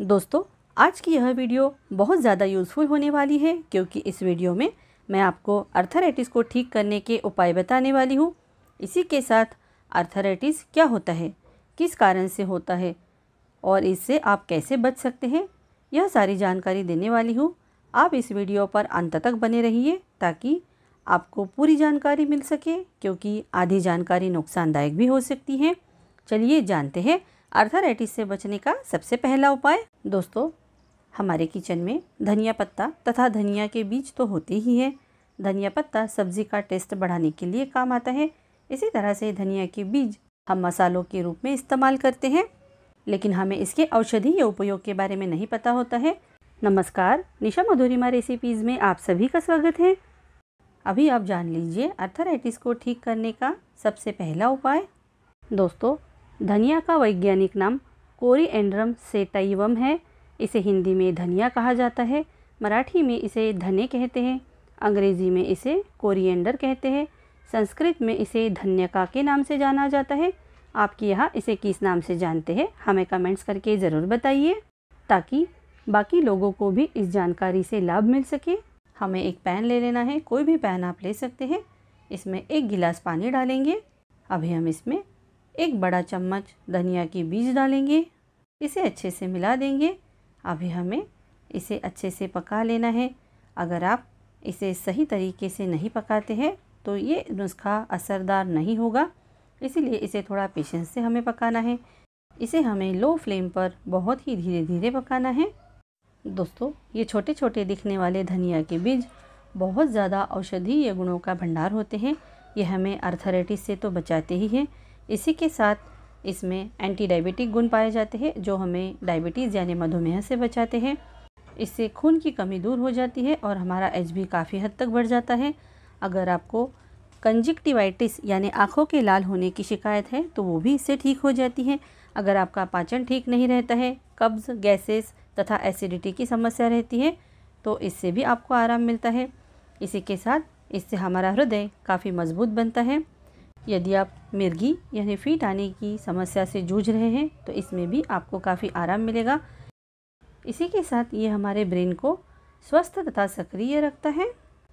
दोस्तों, आज की यह वीडियो बहुत ज़्यादा यूज़फुल होने वाली है क्योंकि इस वीडियो में मैं आपको अर्थराइटिस को ठीक करने के उपाय बताने वाली हूँ। इसी के साथ अर्थराइटिस क्या होता है, किस कारण से होता है और इससे आप कैसे बच सकते हैं, यह सारी जानकारी देने वाली हूँ। आप इस वीडियो पर अंत तक बने रहिए ताकि आपको पूरी जानकारी मिल सके क्योंकि आधी जानकारी नुकसानदायक भी हो सकती है। चलिए जानते हैं अर्थराइटिस से बचने का सबसे पहला उपाय। दोस्तों, हमारे किचन में धनिया पत्ता तथा धनिया के बीज तो होते ही हैं। धनिया पत्ता सब्ज़ी का टेस्ट बढ़ाने के लिए काम आता है। इसी तरह से धनिया के बीज हम मसालों के रूप में इस्तेमाल करते हैं। लेकिन हमें इसके औषधीय उपयोग के बारे में नहीं पता होता है। नमस्कार, निशा मधुरिमा रेसिपीज़ में आप सभी का स्वागत है। अभी आप जान लीजिए अर्थराइटिस को ठीक करने का सबसे पहला उपाय। दोस्तों धनिया का वैज्ञानिक नाम कोरिएंड्रम सेटाइवम है। इसे हिंदी में धनिया कहा जाता है, मराठी में इसे धने कहते हैं, अंग्रेज़ी में इसे कोरिएंडर कहते हैं, संस्कृत में इसे धन्यका के नाम से जाना जाता है। आपके यहाँ इसे किस नाम से जानते हैं, हमें कमेंट्स करके ज़रूर बताइए, ताकि बाकी लोगों को भी इस जानकारी से लाभ मिल सके। हमें एक पैन ले लेना है, कोई भी पैन आप ले सकते हैं। इसमें एक गिलास पानी डालेंगे। अभी हम इसमें एक बड़ा चम्मच धनिया के बीज डालेंगे। इसे अच्छे से मिला देंगे। अभी हमें इसे अच्छे से पका लेना है। अगर आप इसे सही तरीके से नहीं पकाते हैं तो ये नुस्खा असरदार नहीं होगा। इसीलिए इसे थोड़ा पेशेंस से हमें पकाना है। इसे हमें लो फ्लेम पर बहुत ही धीरे धीरे पकाना है। दोस्तों, ये छोटे छोटे दिखने वाले धनिया के बीज बहुत ज़्यादा औषधीय गुणों का भंडार होते हैं। ये हमें अर्थराइटिस से तो बचाते ही हैं। इसी के साथ इसमें एंटी डायबिटिक गुण पाए जाते हैं, जो हमें डायबिटीज़ यानी मधुमेह से बचाते हैं। इससे खून की कमी दूर हो जाती है और हमारा एच काफ़ी हद तक बढ़ जाता है। अगर आपको कंजिक्टिवाइटिस यानी आँखों के लाल होने की शिकायत है तो वो भी इससे ठीक हो जाती है। अगर आपका पाचन ठीक नहीं रहता है, कब्ज़ गैसेस तथा एसिडिटी की समस्या रहती है तो इससे भी आपको आराम मिलता है। इसी के साथ इससे हमारा हृदय काफ़ी मज़बूत बनता है। यदि आप मिर्गी यानी फीट आने की समस्या से जूझ रहे हैं तो इसमें भी आपको काफ़ी आराम मिलेगा। इसी के साथ ये हमारे ब्रेन को स्वस्थ तथा सक्रिय रखता है।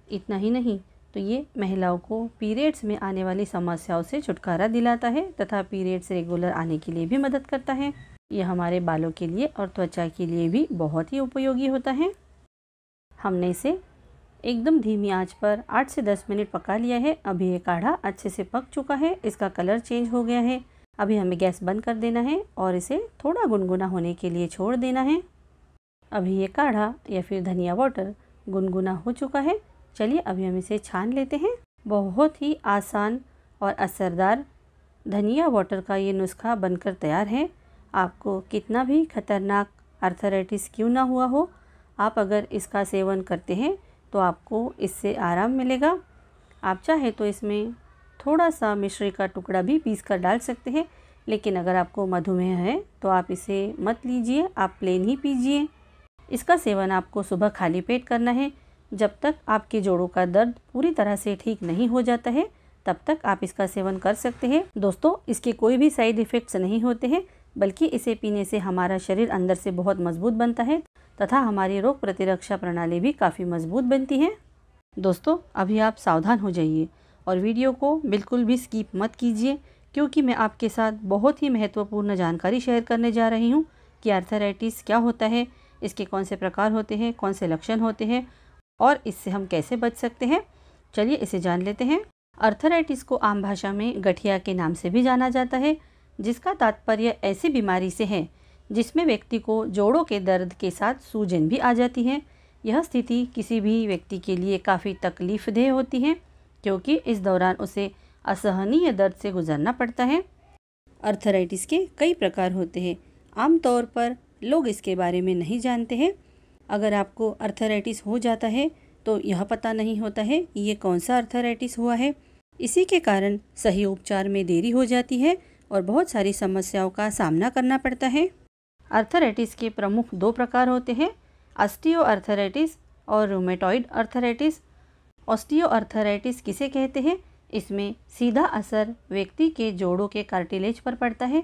इतना ही नहीं तो ये महिलाओं को पीरियड्स में आने वाली समस्याओं से छुटकारा दिलाता है तथा पीरियड्स रेगुलर आने के लिए भी मदद करता है। ये हमारे बालों के लिए और त्वचा के लिए भी बहुत ही उपयोगी होता है। हमने इसे एकदम धीमी आँच पर 8 से 10 मिनट पका लिया है। अभी ये काढ़ा अच्छे से पक चुका है। इसका कलर चेंज हो गया है। अभी हमें गैस बंद कर देना है और इसे थोड़ा गुनगुना होने के लिए छोड़ देना है। अभी ये काढ़ा या फिर धनिया वाटर गुनगुना हो चुका है। चलिए अभी हम इसे छान लेते हैं। बहुत ही आसान और असरदार धनिया वाटर का ये नुस्खा बनकर तैयार है। आपको कितना भी खतरनाक अर्थराइटिस क्यों ना हुआ हो, आप अगर इसका सेवन करते हैं तो आपको इससे आराम मिलेगा। आप चाहे तो इसमें थोड़ा सा मिश्री का टुकड़ा भी पीस कर डाल सकते हैं, लेकिन अगर आपको मधुमेह है तो आप इसे मत लीजिए, आप प्लेन ही पीजिए। इसका सेवन आपको सुबह खाली पेट करना है। जब तक आपके जोड़ों का दर्द पूरी तरह से ठीक नहीं हो जाता है, तब तक आप इसका सेवन कर सकते हैं। दोस्तों, इसके कोई भी साइड इफ़ेक्ट्स नहीं होते हैं, बल्कि इसे पीने से हमारा शरीर अंदर से बहुत मज़बूत बनता है। तथा हमारी रोग प्रतिरक्षा प्रणाली भी काफ़ी मज़बूत बनती है। दोस्तों, अभी आप सावधान हो जाइए और वीडियो को बिल्कुल भी स्कीप मत कीजिए, क्योंकि मैं आपके साथ बहुत ही महत्वपूर्ण जानकारी शेयर करने जा रही हूँ कि आर्थराइटिस क्या होता है, इसके कौन से प्रकार होते हैं, कौन से लक्षण होते हैं और इससे हम कैसे बच सकते हैं। चलिए इसे जान लेते हैं। अर्थराइटिस को आम भाषा में गठिया के नाम से भी जाना जाता है, जिसका तात्पर्य ऐसी बीमारी से है जिसमें व्यक्ति को जोड़ों के दर्द के साथ सूजन भी आ जाती है। यह स्थिति किसी भी व्यक्ति के लिए काफ़ी तकलीफ़देह होती है, क्योंकि इस दौरान उसे असहनीय दर्द से गुजरना पड़ता है। अर्थराइटिस के कई प्रकार होते हैं। आमतौर पर लोग इसके बारे में नहीं जानते हैं। अगर आपको अर्थराइटिस हो जाता है तो यह पता नहीं होता है कि ये कौन सा अर्थराइटिस हुआ है। इसी के कारण सही उपचार में देरी हो जाती है और बहुत सारी समस्याओं का सामना करना पड़ता है। अर्थराइटिस के प्रमुख दो प्रकार होते हैं ऑस्टियो अर्थराइटिस और रोमेटॉइड अर्थराइटिस ऑस्टियो अर्थराइटिस किसे कहते हैं? इसमें सीधा असर व्यक्ति के जोड़ों के कार्टिलेज पर पड़ता है।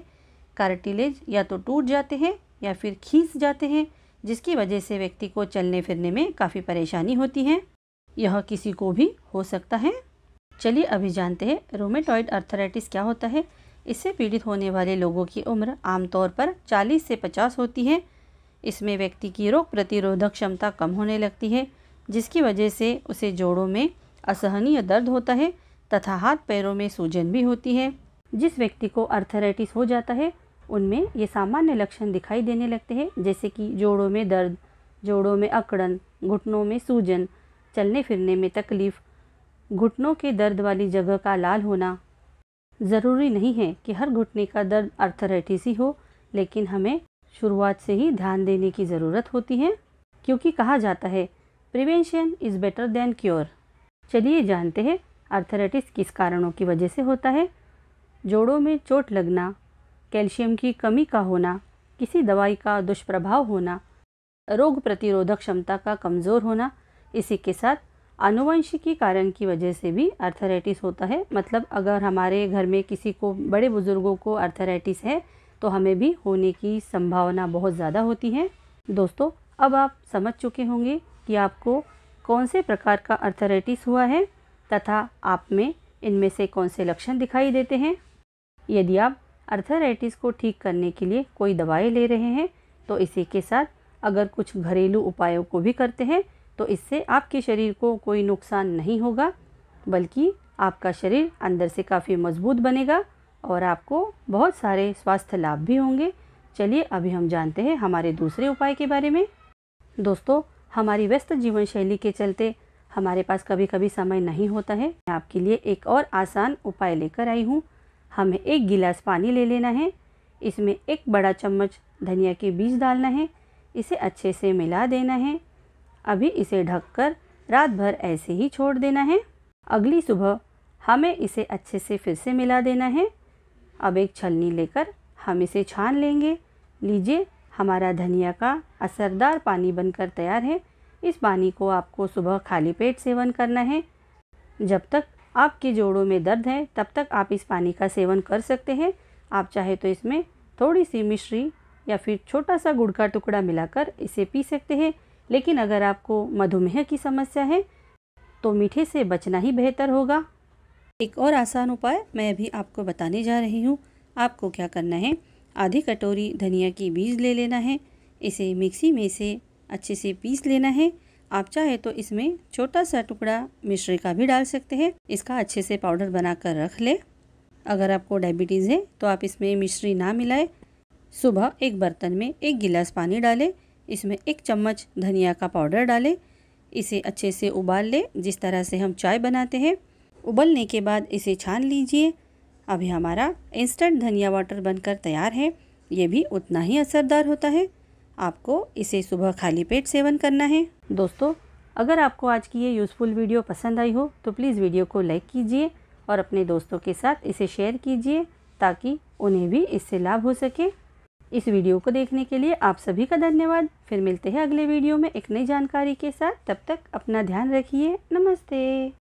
कार्टिलेज या तो टूट जाते हैं या फिर खींच जाते हैं, जिसकी वजह से व्यक्ति को चलने फिरने में काफ़ी परेशानी होती है। यह किसी को भी हो सकता है। चलिए अभी जानते हैं रोमेटॉइड अर्थराइटिस क्या होता है। इससे पीड़ित होने वाले लोगों की उम्र आमतौर पर 40 से 50 होती है। इसमें व्यक्ति की रोग प्रतिरोधक क्षमता कम होने लगती है, जिसकी वजह से उसे जोड़ों में असहनीय दर्द होता है तथा हाथ पैरों में सूजन भी होती है। जिस व्यक्ति को अर्थराइटिस हो जाता है, उनमें ये सामान्य लक्षण दिखाई देने लगते हैं, जैसे कि जोड़ों में दर्द, जोड़ों में अकड़न, घुटनों में सूजन चलने फिरने में तकलीफ़, घुटनों के दर्द वाली जगह का लाल होना ज़रूरी नहीं है कि हर घुटने का दर्द अर्थराइटिस ही हो, लेकिन हमें शुरुआत से ही ध्यान देने की ज़रूरत होती है, क्योंकि कहा जाता है prevention is better than cure चलिए जानते हैं, अर्थराइटिस किस कारणों की वजह से होता है। जोड़ों में चोट लगना, कैल्शियम की कमी का होना, किसी दवाई का दुष्प्रभाव होना, रोग प्रतिरोधक क्षमता का कमज़ोर होना, इसी के साथ आनुवंशिकी कारण की वजह से भी अर्थराइटिस होता है। मतलब अगर हमारे घर में किसी को बड़े बुज़ुर्गों को अर्थराइटिस है तो हमें भी होने की संभावना बहुत ज़्यादा होती है। दोस्तों, अब आप समझ चुके होंगे कि आपको कौन से प्रकार का अर्थराइटिस हुआ है, तथा आप में इनमें से कौन से लक्षण दिखाई देते हैं। यदि आप अर्थराइटिस को ठीक करने के लिए कोई दवाई ले रहे हैं तो इसी के साथ अगर कुछ घरेलू उपायों को भी करते हैं तो इससे आपके शरीर को कोई नुकसान नहीं होगा, बल्कि आपका शरीर अंदर से काफ़ी मज़बूत बनेगा और आपको बहुत सारे स्वास्थ्य लाभ भी होंगे। चलिए, अभी हम जानते हैं हमारे दूसरे उपाय के बारे में। दोस्तों, हमारी व्यस्त जीवन शैली के चलते हमारे पास कभी कभी समय नहीं होता है। मैं आपके लिए एक और आसान उपाय लेकर आई हूँ। हमें एक गिलास पानी ले लेना है। इसमें एक बड़ा चम्मच धनिया के बीज डालना है। इसे अच्छे से मिला देना है। अभी इसे ढककर रात भर ऐसे ही छोड़ देना है। अगली सुबह हमें इसे अच्छे से फिर से मिला देना है। अब एक छलनी लेकर हम इसे छान लेंगे। लीजिए, हमारा धनिया का असरदार पानी बनकर तैयार है। इस पानी को आपको सुबह खाली पेट सेवन करना है। जब तक आपके जोड़ों में दर्द है, तब तक आप इस पानी का सेवन कर सकते हैं। आप चाहे तो इसमें थोड़ी सी मिश्री या फिर छोटा सा गुड़ का टुकड़ा मिलाकर इसे पी सकते हैं। लेकिन अगर आपको मधुमेह की समस्या है तो मीठे से बचना ही बेहतर होगा। एक और आसान उपाय मैं अभी आपको बताने जा रही हूँ। आपको क्या करना है? आधी कटोरी धनिया की बीज ले लेना है। इसे मिक्सी में से अच्छे से पीस लेना है। आप चाहे तो इसमें छोटा सा टुकड़ा मिश्री का भी डाल सकते हैं। इसका अच्छे से पाउडर बनाकर रख ले। अगर आपको डायबिटीज़ है तो आप इसमें मिश्री ना मिलाए। सुबह एक बर्तन में एक गिलास पानी डालें। इसमें एक चम्मच धनिया का पाउडर डालें। इसे अच्छे से उबाल लें, जिस तरह से हम चाय बनाते हैं। उबलने के बाद इसे छान लीजिए। अभी हमारा इंस्टेंट धनिया वाटर बनकर तैयार है। ये भी उतना ही असरदार होता है। आपको इसे सुबह खाली पेट सेवन करना है। दोस्तों, अगर आपको आज की ये यूज़फुल वीडियो पसंद आई हो तो प्लीज़ वीडियो को लाइक कीजिए और अपने दोस्तों के साथ इसे शेयर कीजिए, ताकि उन्हें भी इससे लाभ हो सके। इस वीडियो को देखने के लिए आप सभी का धन्यवाद। फिर मिलते हैं अगले वीडियो में एक नई जानकारी के साथ। तब तक अपना ध्यान रखिए। नमस्ते।